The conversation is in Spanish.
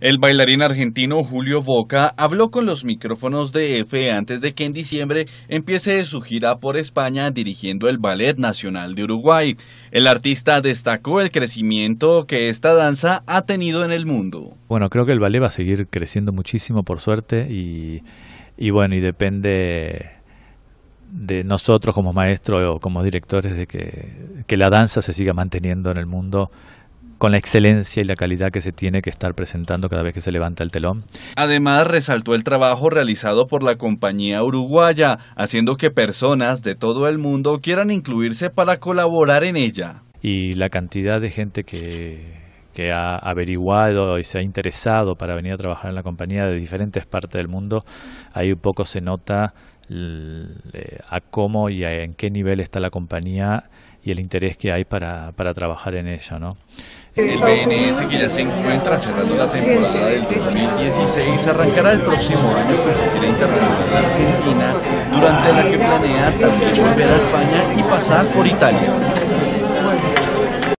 El bailarín argentino Julio Boca habló con los micrófonos de EFE antes de que en diciembre empiece su gira por España dirigiendo el Ballet Nacional de Uruguay. El artista destacó el crecimiento que esta danza ha tenido en el mundo. Bueno, creo que el ballet va a seguir creciendo muchísimo por suerte y, bueno, y depende de nosotros como maestros o como directores de que, que la danza se siga manteniendo en el mundo con la excelencia y la calidad que se tiene que estar presentando cada vez que se levanta el telón. Además, resaltó el trabajo realizado por la compañía uruguaya, haciendo que personas de todo el mundo quieran incluirse para colaborar en ella. Y la cantidad de gente que, que ha averiguado y se ha interesado para venir a trabajar en la compañía de diferentes partes del mundo, ahí un poco se nota a cómo y en qué nivel está la compañía y el interés que hay para, para trabajar en ella. ¿no? El BNS que ya se encuentra cerrando la temporada del 2016 arrancará el próximo año con su gira internacional Argentina, durante la que planea también volver a España y pasar por Italia.